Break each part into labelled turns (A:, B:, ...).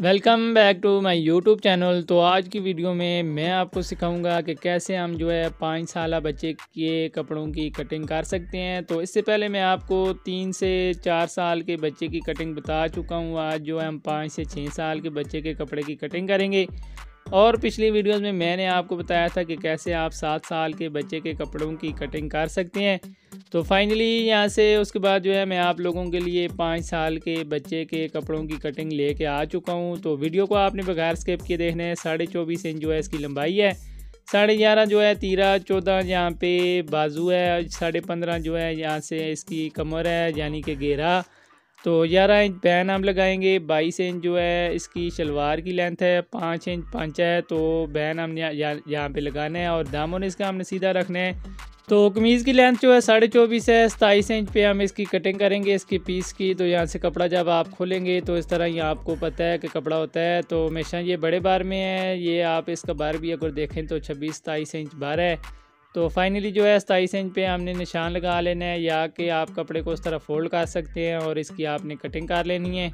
A: Welcome back to my YouTube channel. तो आज की वीडियो में मैं आपको सिखाऊँगा कि कैसे हम जो है पाँच साल बच्चे के कपड़ों की कटिंग कर सकते हैं। तो इससे पहले मैं आपको तीन से चार साल के बच्चे की कटिंग बता चुका हूँ। आज जो है हम पाँच से छः साल के बच्चे के कपड़े की कटिंग करेंगे। और पिछली वीडियोस में मैंने आपको बताया था कि कैसे आप सात साल के बच्चे के कपड़ों की कटिंग कर सकते हैं। तो फाइनली यहाँ से उसके बाद जो है मैं आप लोगों के लिए पाँच साल के बच्चे के कपड़ों की कटिंग लेके आ चुका हूँ। तो वीडियो को आपने बगैर स्केप किए देखना है। साढ़े चौबीस इंच जो है इसकी लंबाई है। साढ़े ग्यारह जो है तेरह चौदह यहाँ पे बाजू है। साढ़े पंद्रह जो है यहाँ से इसकी कमर है, यानी कि घेरा। तो ग्यारह इंच बैन हम लगाएँगे। बाईस इंच जो है, इसकी शलवार की लेंथ है, पाँच इंच पंच है तो बैन हमने यहाँ पे लगाना है और दामन इसका हमने सीधा रखना है। तो कमीज़ की लेंथ जो है, साढ़े चौबीस है, सताईस इंच पे हम इसकी कटिंग करेंगे, इसकी पीस की। तो यहाँ से कपड़ा जब आप खोलेंगे तो इस तरह ही आपको पता है कि कपड़ा होता है। तो हमेशा ये बड़े बार में है, ये आप इसका बार भी अगर देखें तो छब्बीस, सताईस इंच बार है। तो फाइनली जो है, सताईस इंच पे हमने निशान लगा लेना है, या कि आप कपड़े को उस तरह फोल्ड कर सकते हैं और इसकी आपने कटिंग कर लेनी है।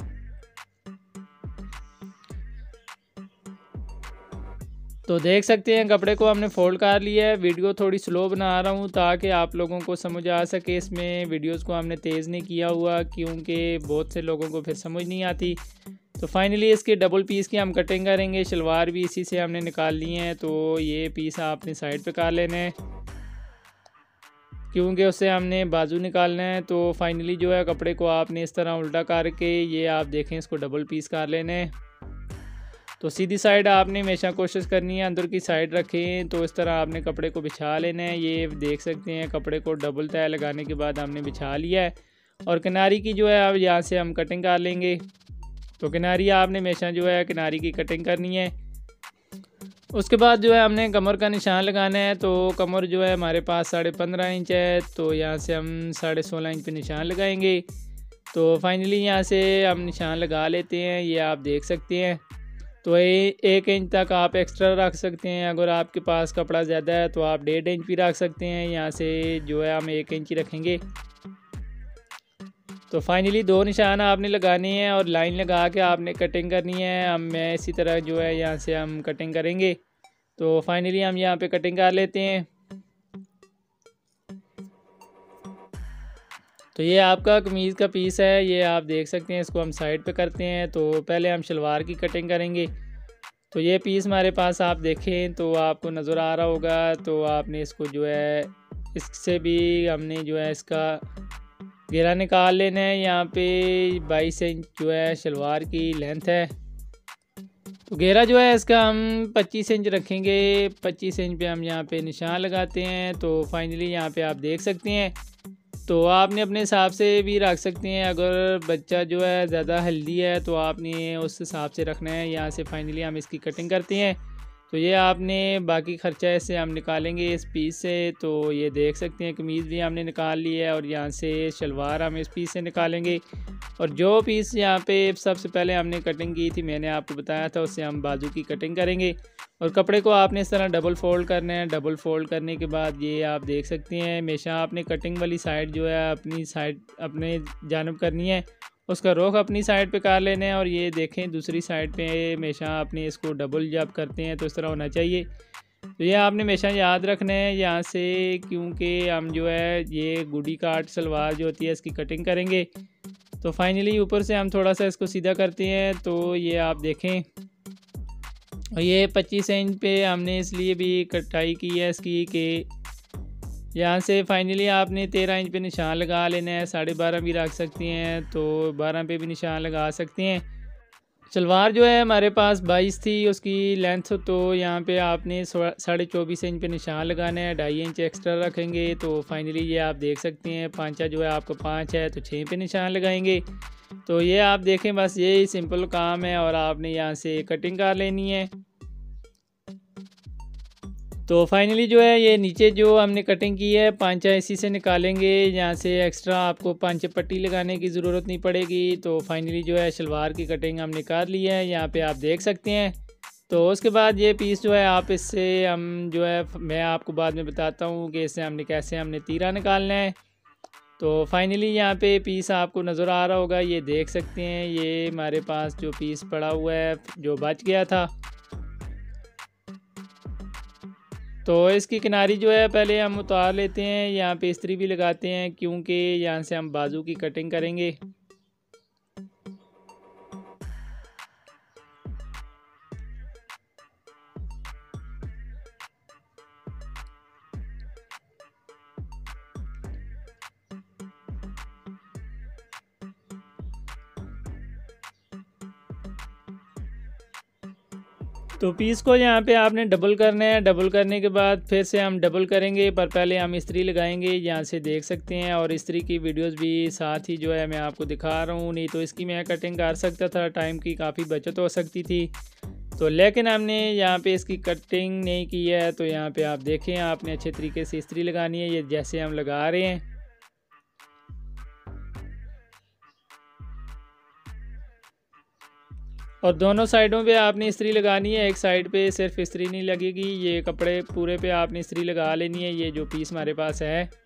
A: तो देख सकते हैं, कपड़े को हमने फोल्ड कर लिया है। वीडियो थोड़ी स्लो बना रहा हूँ, ताकि आप लोगों को समझ आ सके इसमें। वीडियोस को हमने तेज़ नहीं किया हुआ, क्योंकि बहुत से लोगों को फिर समझ नहीं आती। तो फाइनली इसके डबल पीस की हम कटिंग करेंगे। शलवार भी इसी से हमने निकाल ली है तो ये पीस आपने साइड पे कर लेना है। क्योंकि उससे हमने बाजू निकालना है तो फाइनली जो है कपड़े को आपने इस तरह उल्टा करके ये आप देखें, इसको डबल पीस कर लेना है। तो सीधी साइड आपने हमेशा कोशिश करनी है, अंदर की साइड रखें तो इस तरह आपने कपड़े को बिछा लेना है। ये देख सकते हैं, कपड़े को डबल तय लगाने के बाद हमने बिछा लिया है। और किनारी की जो है, अब यहाँ से हम कटिंग कर लेंगे। तो किनारी आपने हमेशा जो है किनारी की कटिंग करनी है। उसके बाद जो है हमने कमर का निशान लगाना है तो कमर जो है हमारे पास साढ़े पंद्रह इंच है तो यहाँ से हम साढ़े सोलह इंच पे निशान लगाएँगे। तो फाइनली यहाँ से हम निशान लगा लेते हैं ये आप देख सकते हैं। तो ए, एक इंच तक आप एक्स्ट्रा रख सकते हैं अगर आपके पास कपड़ा ज़्यादा है तो आप डेढ़ इंच भी रख सकते हैं। यहाँ से जो है हम एक इंच ही रखेंगे। तो फाइनली दो निशान आपने लगाने हैं और लाइन लगा के आपने कटिंग करनी है। हम मैं इसी तरह जो है यहाँ से हम कटिंग करेंगे। तो फाइनली हम यहाँ पे कटिंग कर लेते हैं। तो ये आपका कमीज़ का पीस है, ये आप देख सकते हैं, इसको हम साइड पे करते हैं। तो पहले हम शलवार की कटिंग करेंगे। तो ये पीस हमारे पास आप देखें तो आपको नज़र आ रहा होगा। तो आपने इसको जो है, इससे भी हमने जो है इसका घेरा निकाल लेना है। यहाँ पे बाईस इंच जो है शलवार की लेंथ है। तो घेरा जो है इसका हम 25 इंच रखेंगे। 25 इंच पे हम यहाँ पे निशान लगाते हैं। तो फाइनली यहाँ पे आप देख सकते हैं। तो आपने अपने हिसाब से भी रख सकते हैं। अगर बच्चा जो है ज़्यादा हेल्दी है तो आपने उस हिसाब से रखना है। यहाँ से फाइनली हम इसकी कटिंग करते हैं। तो ये आपने बाकी ख़र्चा ऐसे हम निकालेंगे इस पीस से। तो ये देख सकते हैं कमीज़ भी हमने निकाल ली है और यहाँ से शलवार हम इस पीस से निकालेंगे। और जो पीस यहाँ पे सबसे पहले हमने कटिंग की थी, मैंने आपको बताया था उससे हम बाजू की कटिंग करेंगे। और कपड़े को आपने इस तरह डबल फोल्ड करना है। डबल फोल्ड करने के बाद ये आप देख सकते हैं, हमेशा आपने कटिंग वाली साइड जो है अपनी साइड अपने जानब करनी है। उसका रुख अपनी साइड पे कर लेना है और ये देखें, दूसरी साइड पे हमेशा अपने इसको डबल जब करते हैं तो इस तरह होना चाहिए। तो ये आपने हमेशा याद रखना है यहाँ से, क्योंकि हम जो है, ये गुडी काट सलवार जो होती है, इसकी कटिंग करेंगे। तो फाइनली ऊपर से हम थोड़ा सा इसको सीधा करते हैं तो ये आप देखें। और ये 25 इंच पे हमने इसलिए भी कटाई की है, इसकी कि यहाँ से फाइनली आपने तेरह इंच पे निशान लगा लेना है, साढ़े बारह भी रख सकती हैं तो बारह पे भी निशान लगा सकते हैं। शलवार जो है हमारे पास बाईस थी, उसकी लेंथ तो यहाँ पे आपने साढ़े चौबीस इंच पे निशान लगाना है, ढाई इंच एक्स्ट्रा रखेंगे तो फाइनली ये आप देख सकते हैं, पाँचा जो है आपका पाँच है तो छः पे निशान लगाएँगे। तो ये आप देखें, बस यही सिंपल काम है और आपने यहाँ से कटिंग कर लेनी है। तो फाइनली जो है, ये नीचे जो हमने कटिंग की है पांचा इसी से निकालेंगे। यहाँ से एक्स्ट्रा आपको पाँच पट्टी लगाने की ज़रूरत नहीं पड़ेगी। तो फाइनली जो है, शलवार की कटिंग हम निकाल ली है। यहाँ पे आप देख सकते हैं। तो उसके बाद ये पीस जो है, आप इससे हम जो है, मैं आपको बाद में बताता हूँ कि इससे हमने कैसे हमने तीरा निकालना है। तो फाइनली यहाँ पे पीस आपको नज़र आ रहा होगा। ये देख सकते हैं, ये हमारे पास जो पीस पड़ा हुआ है, जो बच गया था। तो इसकी किनारी जो है, पहले हम उतार लेते हैं, यहाँ पे इस्त्री भी लगाते हैं, क्योंकि यहाँ से हम बाजू की कटिंग करेंगे। तो पीस को यहाँ पे आपने डबल करना है। डबल करने के बाद फिर से हम डबल करेंगे, पर पहले हम इस्त्री लगाएँगे। यहाँ से देख सकते हैं, और इस्त्री की वीडियोस भी साथ ही जो है मैं आपको दिखा रहा हूँ। नहीं तो इसकी मैं कटिंग कर सकता था। टाइम की काफ़ी बचत हो सकती थी। तो लेकिन हमने यहाँ पे इसकी कटिंग नहीं की है। तो यहाँ पे आप देखें, आपने अच्छे तरीके से इस्त्री लगानी है। ये जैसे हम लगा रहे हैं। और दोनों साइडों पे आपने इस्त्री लगानी है। एक साइड पे सिर्फ़ इस्त्री नहीं लगेगी, ये कपड़े पूरे पे आपने इस्त्री लगा लेनी है। ये जो पीस हमारे पास है।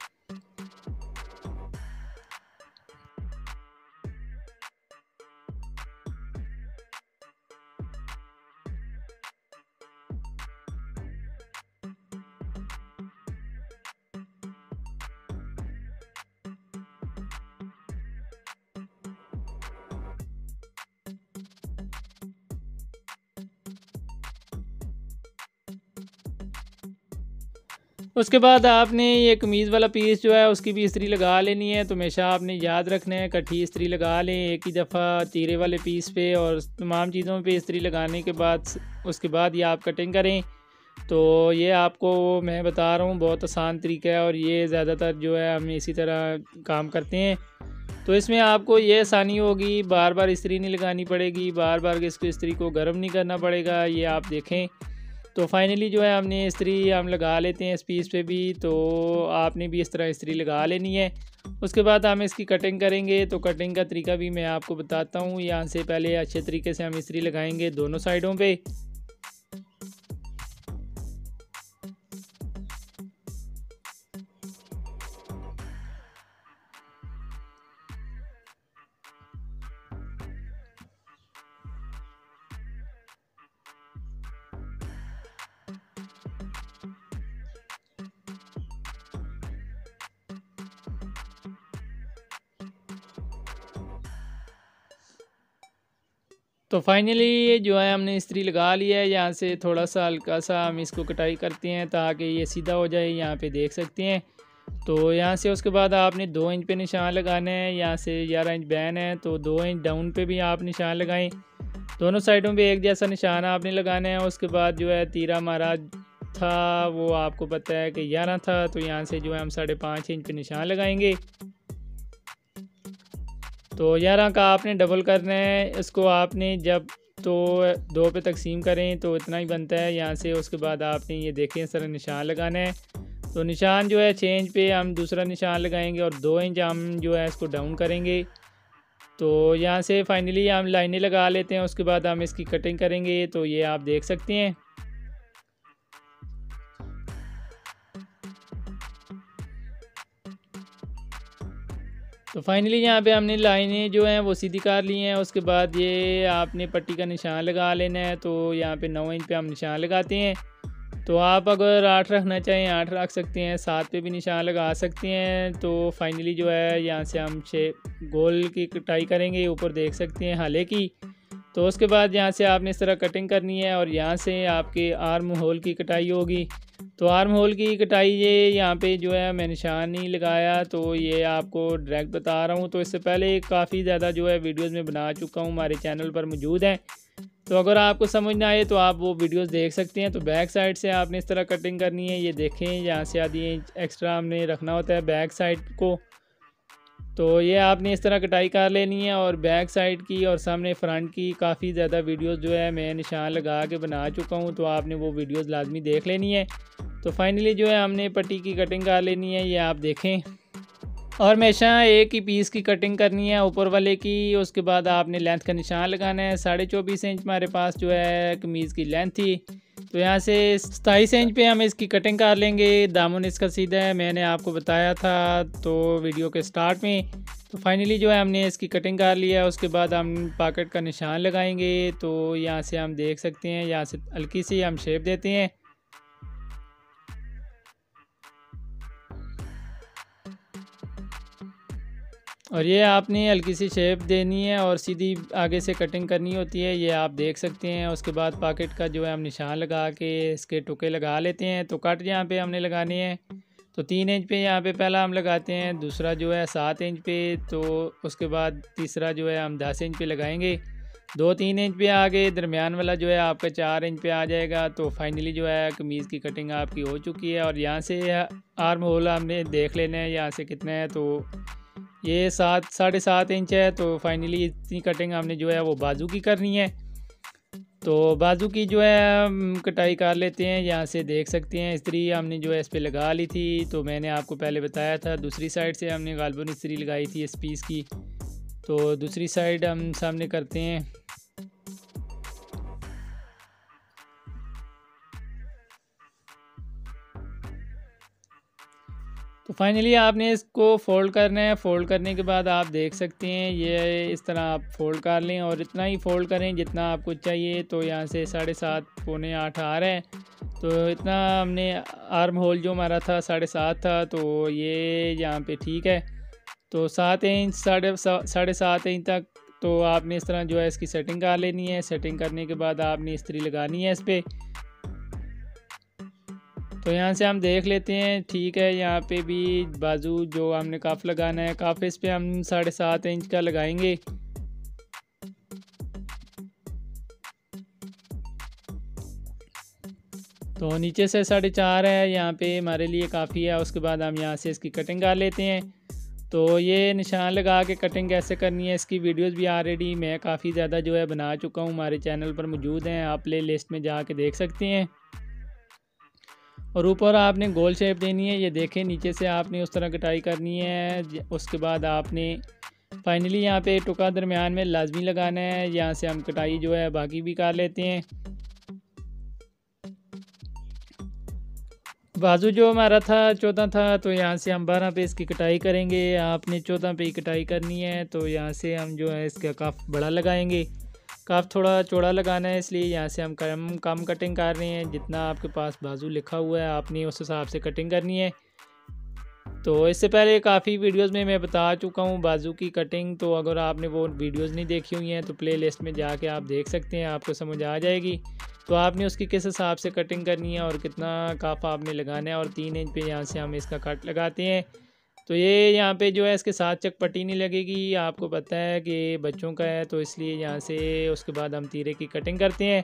A: उसके बाद आपने ये कमीज़ वाला पीस जो है, उसकी भी इस्त्री लगा लेनी है तो हमेशा आपने याद रखना है, कट्ठी इस्त्री लगा लें, एक ही दफ़ा तीरे वाले पीस पे और तमाम चीज़ों पे इस्त्री लगाने के बाद, उसके बाद ये आप कटिंग करें। तो ये आपको मैं बता रहा हूँ, बहुत आसान तरीका है और ये ज़्यादातर जो है, हम इसी तरह काम करते हैं। तो इसमें आपको ये आसानी होगी, बार बार इस्त्री नहीं लगानी पड़ेगी, बार बार इसको इस्त्री को गर्म नहीं करना पड़ेगा, ये आप देखें। तो फाइनली जो है हमने इस्त्री हम लगा लेते हैं इस पीस पे भी तो आपने भी इस तरह इस्त्री लगा लेनी है। उसके बाद हम इसकी कटिंग करेंगे तो कटिंग का तरीका भी मैं आपको बताता हूँ। यहाँ से पहले अच्छे तरीके से हम इस्त्री लगाएँगे दोनों साइडों पे। तो फाइनली ये जो है, हमने इस्त्री लगा लिया है। यहाँ से थोड़ा सा हल्का सा हम इसको कटाई करते हैं ताकि ये सीधा हो जाए। यहाँ पे देख सकते हैं। तो यहाँ से उसके बाद आपने दो इंच पे निशान लगाना है। यहाँ से ग्यारह इंच बैन है तो दो इंच डाउन पे भी आप निशान लगाएँ। दोनों साइडों पे एक जैसा निशान आपने लगाना है। उसके बाद जो है, तीरा हमारा था, वो आपको पता है कि ग्यारह था तो यहाँ से जो है, हम साढ़े पाँच इंच पे निशान लगाएँगे। तो ग्यारह का आपने डबल करना है, इसको आपने जब तो दो पे तकसीम करें तो इतना ही बनता है, यहाँ से उसके बाद आपने ये देखें, सर निशान लगाना है। तो निशान जो है चेंज पे हम दूसरा निशान लगाएँगे और दो इंच हम जो है इसको डाउन करेंगे। तो यहाँ से फाइनली हम लाइनें लगा लेते हैं, उसके बाद हम इसकी कटिंग करेंगे तो ये आप देख सकते हैं। तो फाइनली यहाँ पे हमने लाइनें जो हैं वो सीधी कर ली हैं, उसके बाद ये आपने पट्टी का निशान लगा लेना है तो यहाँ पे नौ इंच पे हम निशान लगाते हैं। तो आप अगर आठ रखना चाहें, आठ रख सकते हैं, सात पे भी निशान लगा सकते हैं। तो फाइनली जो है, यहाँ से हम छः गोल की कटाई करेंगे, ऊपर देख सकते हैं हाले की। तो उसके बाद यहाँ से आपने इस तरह कटिंग करनी है और यहाँ से आपके आर्म होल की कटाई होगी। तो आर्म होल की कटाई ये यहाँ पे जो है, मैं निशान नहीं लगाया तो ये आपको डायरेक्ट बता रहा हूँ। तो इससे पहले काफ़ी ज़्यादा जो है वीडियोस में बना चुका हूँ, हमारे चैनल पर मौजूद हैं। तो अगर आपको समझ ना आए तो आप वो वीडियोस देख सकते हैं। तो बैक साइड से आपने इस तरह कटिंग करनी है। ये देखें, यहाँ से आदि एक्स्ट्रा हमने रखना होता है बैक साइड को। तो ये आपने इस तरह कटाई कर लेनी है और बैक साइड की और सामने फ्रंट की काफ़ी ज़्यादा वीडियोस जो है मैं निशान लगा के बना चुका हूँ तो आपने वो वीडियोस लाजमी देख लेनी है। तो फाइनली जो है हमने पट्टी की कटिंग कर लेनी है, ये आप देखें। और हमेशा एक ही पीस की कटिंग करनी है, ऊपर वाले की, उसके बाद आपने लेंथ का निशान लगाना है। साढ़े चौबीस इंच हमारे पास जो है कमीज़ की लेंथ थी। तो यहाँ से सताईस इंच पे हम इसकी कटिंग कर लेंगे। दामन इसका सीधा है, मैंने आपको बताया था तो वीडियो के स्टार्ट में। तो फाइनली जो है हमने इसकी कटिंग कर लिया उसके बाद हम पॉकेट का निशान लगाएँगे। तो यहाँ से हम देख सकते हैं, यहाँ से हल्की सी हम शेप देते हैं। और ये आपने हल्की सी शेप देनी है और सीधी आगे से कटिंग करनी होती है, ये आप देख सकते हैं। उसके बाद पॉकेट का जो है हम निशान लगा के इसके टुके लगा लेते हैं। तो कट यहाँ पे हमने लगाने हैं। तो तीन इंच पे यहाँ पे पहला हम लगाते हैं, दूसरा जो है सात इंच पे। तो उसके बाद तीसरा जो है हम दस इंच पे लगाएँगे। दो तीन इंच पे आगे दरमियान वाला जो है आपका चार इंच पे आ जाएगा। तो फाइनली जो है कमीज़ की कटिंग आपकी हो चुकी है। और यहाँ से आर्म होल हमने देख लेना है, यहाँ से कितना है। तो ये सात, साढ़े सात इंच है तो फाइनली इतनी कटिंग हमने जो है वो बाजू की करनी है। तो बाजू की जो है कटाई कर लेते हैं, यहाँ से देख सकते हैं, इस्त्री हमने जो है इस पर लगा ली थी तो मैंने आपको पहले बताया था, दूसरी साइड से हमने गालबन इस्त्री लगाई थी इस पीस की। तो दूसरी साइड हम सामने करते हैं। तो फाइनली आपने इसको फ़ोल्ड करना है। फ़ोल्ड करने के बाद आप देख सकते हैं, ये इस तरह आप फ़ोल्ड कर लें और इतना ही फ़ोल्ड करें जितना आपको चाहिए। तो यहाँ से साढ़े सात, पौने आठ आ रहे हैं। तो इतना हमने आर्म होल जो हमारा था, साढ़े सात था तो ये यहाँ पे ठीक है। तो सात इंच साढ़े साढ़े सात इंच तक तो आपने इस तरह जो है इसकी सेटिंग कर लेनी है। सेटिंग करने के बाद आपने इस्त्री लगानी है इस पर तो यहाँ से हम देख लेते हैं, ठीक है, यहाँ पे भी बाजू जो हमने काफ लगाना है, काफ इस पे हम साढ़े सात इंच का लगाएँगे। तो नीचे से साढ़े चार है, यहाँ पे हमारे लिए काफ़ी है, उसके बाद हम यहाँ से इसकी कटिंग कर लेते हैं। तो ये निशान लगा के कटिंग कैसे करनी है, इसकी वीडियोस भी ऑलरेडी मैं काफ़ी ज़्यादा जो है बना चुका हूँ, हमारे चैनल पर मौजूद हैं, आप प्ले लिस्ट में जाके देख सकते हैं। और ऊपर आपने गोल शेप देनी है, ये देखें, नीचे से आपने उस तरह कटाई करनी है उसके बाद आपने फाइनली यहाँ पे टुका दरमियान में लाजमी लगाना है, यहाँ से हम कटाई जो है बाकी भी कर लेते हैं। बाजू जो हमारा था, चौथा था तो यहाँ से हम बारह पे इसकी कटाई करेंगे, आपने चौदह पे ही कटाई करनी है तो यहाँ से हम जो है इसका काफ़ बड़ा लगाएँगे। काफ़ थोड़ा चौड़ा लगाना है, इसलिए यहाँ से हम कम कम कटिंग कर रहे हैं। जितना आपके पास बाजू लिखा हुआ है आपने उस हिसाब से कटिंग करनी है। तो इससे पहले काफ़ी वीडियोस में मैं बता चुका हूँ, बाजू की कटिंग तो अगर आपने वो वीडियोस नहीं देखी हुई हैं तो प्ले लिस्ट में जाके आप देख सकते हैं, आपको समझ आ जाएगी। तो आपने उसकी किस हिसाब से कटिंग करनी है और कितना काफ़ आपने लगाना है और तीन इंच पे यहाँ से हम इसका कट लगाते हैं। तो ये यहाँ पे जो है इसके साथ चक पट्टी नहीं लगेगी। आपको पता है कि बच्चों का है तो इसलिए यहाँ से उसके बाद हम तीरे की कटिंग करते हैं।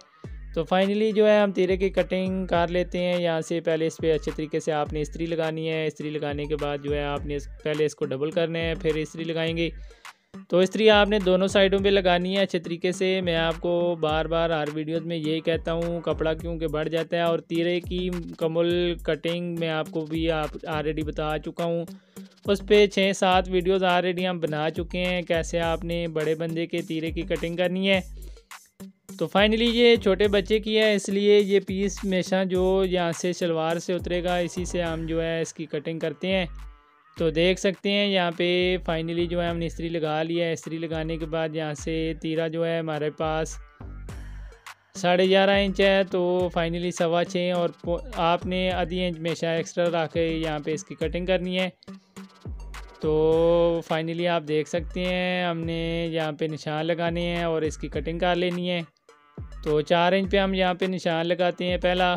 A: तो फाइनली जो है हम तीरे की कटिंग कर लेते हैं। यहाँ से पहले इस पर अच्छे तरीके से आपने इस्त्री लगानी है। इस्त्री लगाने के बाद जो है आपने पहले इसको डबल करना है, फिर इस्त्री लगाएँगे। तो इस्त्री आपने दोनों साइडों पे लगानी है अच्छे तरीके से। मैं आपको बार बार हर वीडियोस में यही कहता हूँ, कपड़ा क्योंकि बढ़ जाता है और तीरे की कमल कटिंग मैं आपको भी आप ऑलरेडी बता चुका हूँ। उस पर छः सात वीडियोस ऑलरेडी हम बना चुके हैं, कैसे आपने बड़े बंदे के तीरे की कटिंग करनी है। तो फाइनली ये छोटे बच्चे की है, इसलिए ये पीस हमेशा जो यहाँ से शलवार से उतरेगा, इसी से हम जो है इसकी कटिंग करते हैं। तो देख सकते हैं, यहाँ पे फाइनली जो है हमने इस्त्री लगा लिया है। इस्त्री लगाने के बाद यहाँ से तीरा जो है हमारे पास साढ़े ग्यारह इंच है तो फाइनली सवा छः और आपने आधी इंच हमेशा एक्स्ट्रा रख के यहाँ पे इसकी कटिंग करनी है। तो फाइनली आप देख सकते हैं, हमने यहाँ पे निशान लगाने हैं और इसकी कटिंग कर लेनी है। तो चार इंच पे हम यहाँ पे निशान लगाते हैं पहला।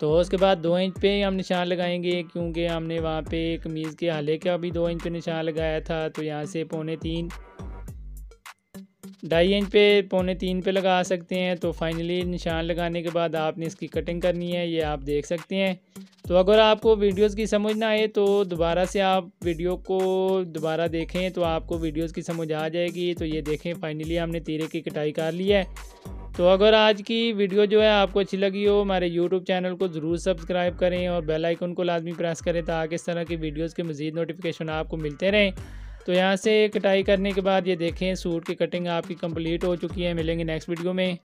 A: तो उसके बाद दो इंच पे हम निशान लगाएँगे, क्योंकि हमने वहाँ पे कमीज़ के हले का भी दो इंच पे निशान लगाया था तो यहाँ से पौने तीन। ढाई इंच पे, पौने तीन पे लगा सकते हैं। तो फाइनली निशान लगाने के बाद आपने इसकी कटिंग करनी है, ये आप देख सकते हैं। तो अगर आपको वीडियोस की समझ ना आए तो दोबारा से आप वीडियो को दोबारा देखें तो आपको वीडियोस की समझ आ जाएगी। तो ये देखें फाइनली हमने तीरे की कटाई कर ली है। तो अगर आज की वीडियो जो है आपको अच्छी लगी हो, हमारे यूट्यूब चैनल को ज़रूर सब्सक्राइब करें और बेल आइकन को लाजमी प्रेस करें, ताकि इस तरह की वीडियोज़ के मज़ीद नोटिफिकेशन आपको मिलते रहें। तो यहाँ से कटाई करने के बाद ये देखें, सूट की कटिंग आपकी कंप्लीट हो चुकी है, मिलेंगे नेक्स्ट वीडियो में।